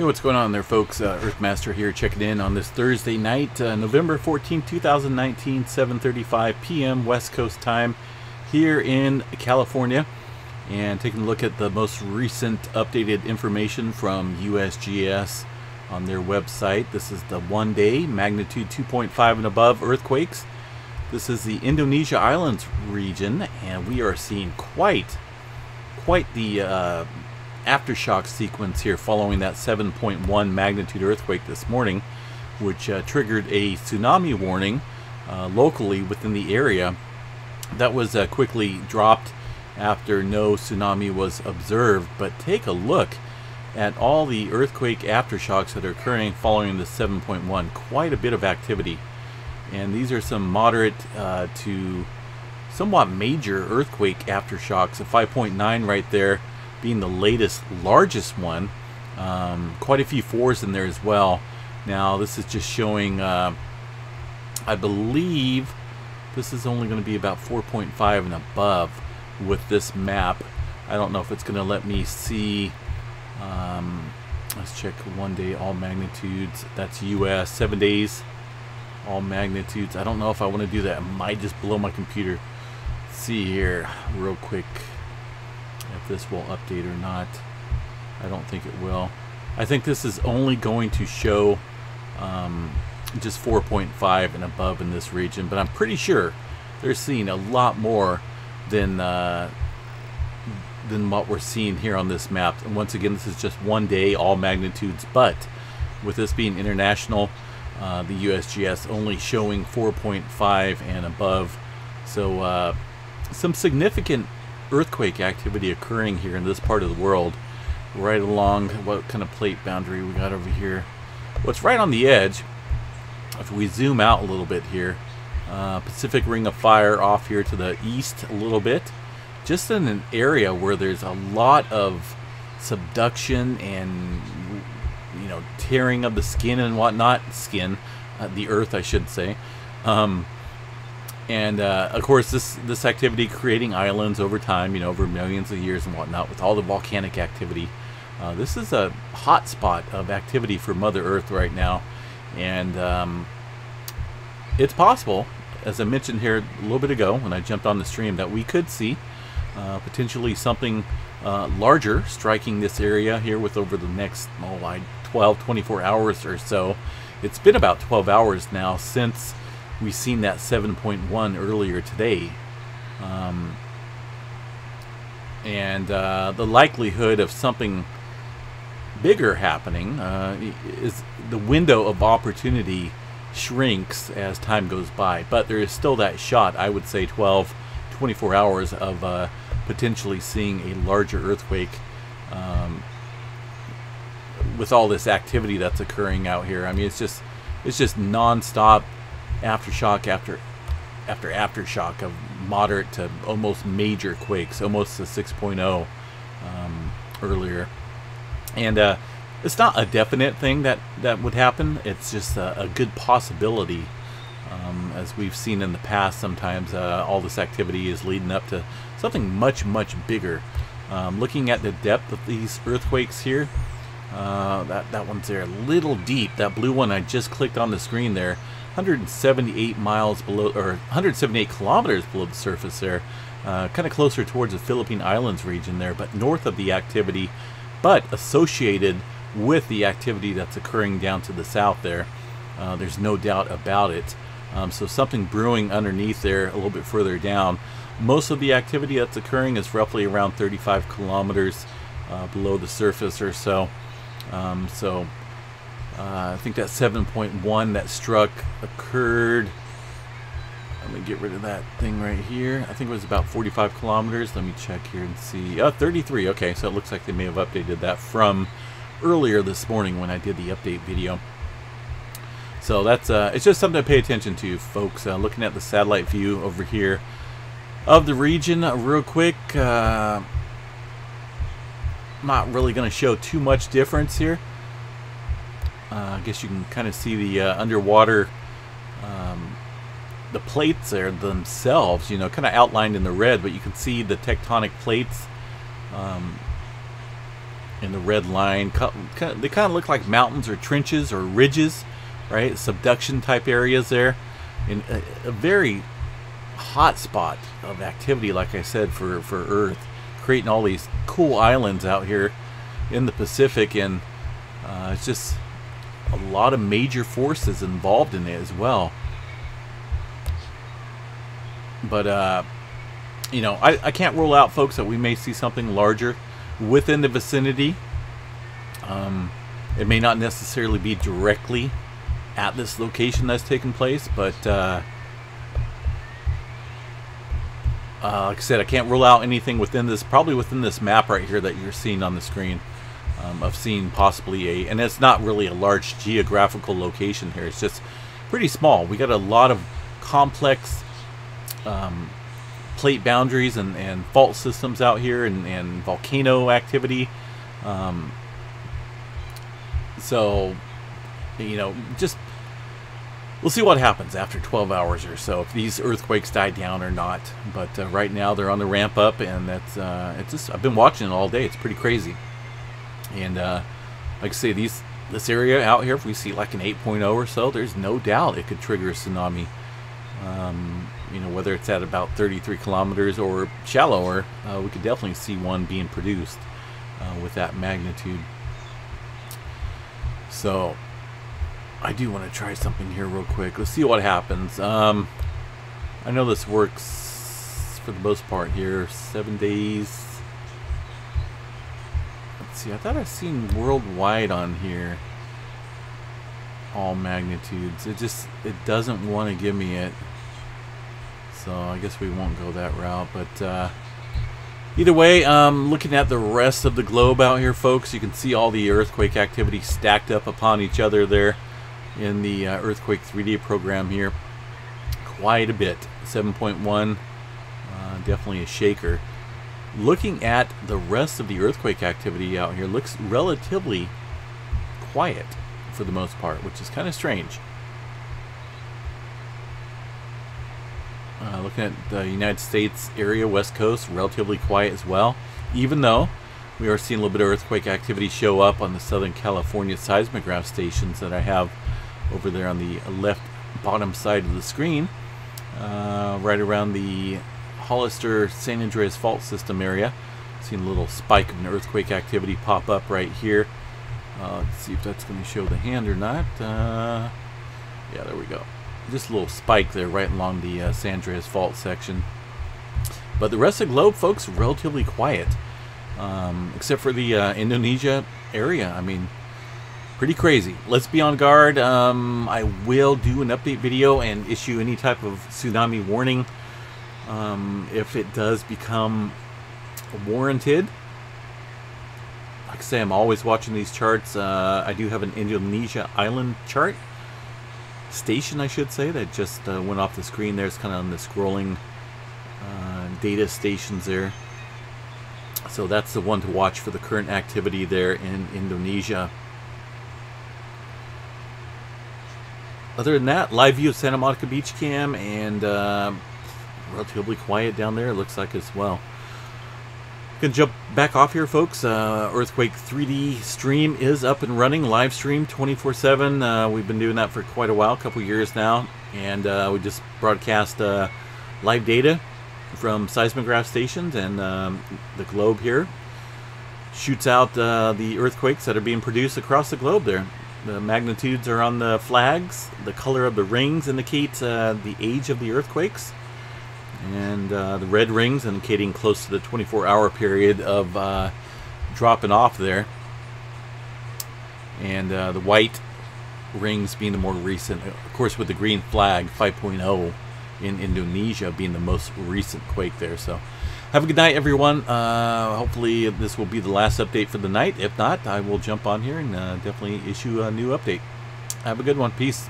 Hey, what's going on there, folks? Uh, Earthmaster here, checking in on this Thursday night, uh, November 14, 2019, 7:35 p.m. West Coast time, here in California, and taking a look at the most recent updated information from USGS on their website. This is the one-day magnitude 2.5 and above earthquakes. This is the Indonesia Islands region, and we are seeing quite, quite the uh, aftershock sequence here following that 7.1 magnitude earthquake this morning, which uh, triggered a tsunami warning uh, locally within the area. That was uh, quickly dropped after no tsunami was observed. But take a look at all the earthquake aftershocks that are occurring following the 7.1. Quite a bit of activity. And these are some moderate uh, to somewhat major earthquake aftershocks. A 5.9 right there being the latest, largest one. Um, quite a few fours in there as well. Now, this is just showing, uh, I believe this is only going to be about 4.5 and above with this map. I don't know if it's going to let me see. Um, let's check one day, all magnitudes. That's US, seven days, all magnitudes. I don't know if I want to do that. I might just blow my computer. See here, real quick this will update or not. I don't think it will. I think this is only going to show um, just 4.5 and above in this region, but I'm pretty sure they're seeing a lot more than uh, than what we're seeing here on this map. And once again, this is just one day, all magnitudes, but with this being international, uh, the USGS only showing 4.5 and above. So uh, some significant earthquake activity occurring here in this part of the world right along what kind of plate boundary we got over here. What's right on the edge if we zoom out a little bit here uh, Pacific Ring of Fire off here to the east a little bit just in an area where there's a lot of subduction and you know tearing of the skin and whatnot skin uh, the earth I should say. Um, and uh, of course this this activity creating islands over time you know over millions of years and whatnot with all the volcanic activity uh, this is a hot spot of activity for mother earth right now. And um, it's possible as i mentioned here a little bit ago when i jumped on the stream that we could see uh, potentially something uh, larger striking this area here with over the next oh, like 12 24 hours or so. It's been about 12 hours now since we seen that 7.1 earlier today. Um, and uh, the likelihood of something bigger happening uh, is the window of opportunity shrinks as time goes by. But there is still that shot, I would say 12, 24 hours of uh, potentially seeing a larger earthquake um, with all this activity that's occurring out here. I mean, it's just it's just nonstop aftershock after after aftershock of moderate to almost major quakes, almost a 6.0 um, earlier. And uh, it's not a definite thing that, that would happen. It's just a, a good possibility. Um, as we've seen in the past, sometimes uh, all this activity is leading up to something much, much bigger. Um, looking at the depth of these earthquakes here, uh, that, that one's there a little deep. That blue one I just clicked on the screen there 178 miles below, or 178 kilometers below the surface there, uh, kind of closer towards the Philippine Islands region there, but north of the activity, but associated with the activity that's occurring down to the south there. Uh, there's no doubt about it. Um, so something brewing underneath there a little bit further down. Most of the activity that's occurring is roughly around 35 kilometers uh, below the surface or so. Um, so uh, I think that 7.1 that struck occurred. Let me get rid of that thing right here. I think it was about 45 kilometers. Let me check here and see. Oh, 33. Okay, so it looks like they may have updated that from earlier this morning when I did the update video. So that's uh, it's just something to pay attention to, folks. Uh, looking at the satellite view over here of the region, real quick. Uh, not really going to show too much difference here. Uh, I guess you can kind of see the uh, underwater, um, the plates there themselves, you know, kind of outlined in the red, but you can see the tectonic plates um, and the red line. They kind of look like mountains or trenches or ridges, right? Subduction type areas there. In a, a very hot spot of activity, like I said, for, for Earth, creating all these cool islands out here in the Pacific. And uh, it's just a lot of major forces involved in it as well. But, uh, you know, I, I can't rule out, folks, that we may see something larger within the vicinity. Um, it may not necessarily be directly at this location that's taking place, but uh, uh, like I said, I can't rule out anything within this, probably within this map right here that you're seeing on the screen. Um, of seeing possibly a, and it's not really a large geographical location here. It's just pretty small. We got a lot of complex um, plate boundaries and, and fault systems out here and, and volcano activity. Um, so, you know, just we'll see what happens after 12 hours or so if these earthquakes die down or not. But uh, right now they're on the ramp up, and that's uh, it's just I've been watching it all day. It's pretty crazy. And uh, like I say, these this area out here, if we see like an 8.0 or so, there's no doubt it could trigger a tsunami. Um, you know, whether it's at about 33 kilometers or shallower, uh, we could definitely see one being produced uh, with that magnitude. So, I do want to try something here real quick. Let's see what happens. Um, I know this works for the most part here. Seven days. See. I thought I've seen worldwide on here. All magnitudes. It just, it doesn't want to give me it. So I guess we won't go that route. But uh, either way, um, looking at the rest of the globe out here, folks, you can see all the earthquake activity stacked up upon each other there in the uh, Earthquake 3D program here. Quite a bit. 7.1, uh, definitely a shaker. Looking at the rest of the earthquake activity out here, looks relatively quiet for the most part, which is kind of strange. Uh, looking at the United States area, West Coast, relatively quiet as well. Even though we are seeing a little bit of earthquake activity show up on the Southern California seismograph stations that I have over there on the left bottom side of the screen, uh, right around the Hollister San Andreas fault system area. Seeing a little spike of an earthquake activity pop up right here. Uh, let's see if that's going to show the hand or not. Uh, yeah, there we go just a little spike there right along the uh, San Andreas Fault section. But the rest of the globe, folks, relatively quiet. Um, except for the uh, Indonesia area. I mean, pretty crazy. Let's be on guard. Um, I will do an update video and issue any type of tsunami warning um, if it does become warranted. Like I say, I'm always watching these charts. Uh, I do have an Indonesia island chart station, I should say, that just uh, went off the screen there. It's kind of on the scrolling uh, data stations there. So that's the one to watch for the current activity there in Indonesia. Other than that, live view of Santa Monica Beach Cam and uh, relatively quiet down there, looks like as well. Gonna jump back off here, folks. Uh, Earthquake 3D stream is up and running, live stream 24/7. Uh, we've been doing that for quite a while, a couple years now, and uh, we just broadcast uh, live data from seismograph stations and um, the globe here. Shoots out uh, the earthquakes that are being produced across the globe. There, the magnitudes are on the flags. The color of the rings indicate the age of the earthquakes and uh, the red rings indicating close to the 24 hour period of uh, dropping off there. And uh, the white rings being the more recent. Of course with the green flag 5.0 in Indonesia being the most recent quake there. So have a good night everyone. Uh, hopefully this will be the last update for the night. If not I will jump on here and uh, definitely issue a new update. Have a good one. Peace